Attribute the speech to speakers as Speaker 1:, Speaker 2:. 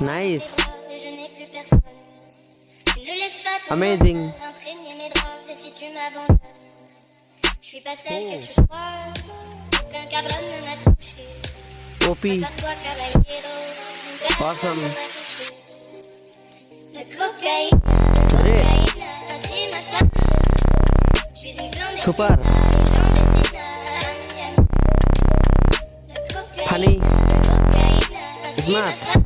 Speaker 1: Nice. Amazing.
Speaker 2: touché.
Speaker 1: OP. Awesome. Super.
Speaker 2: Une à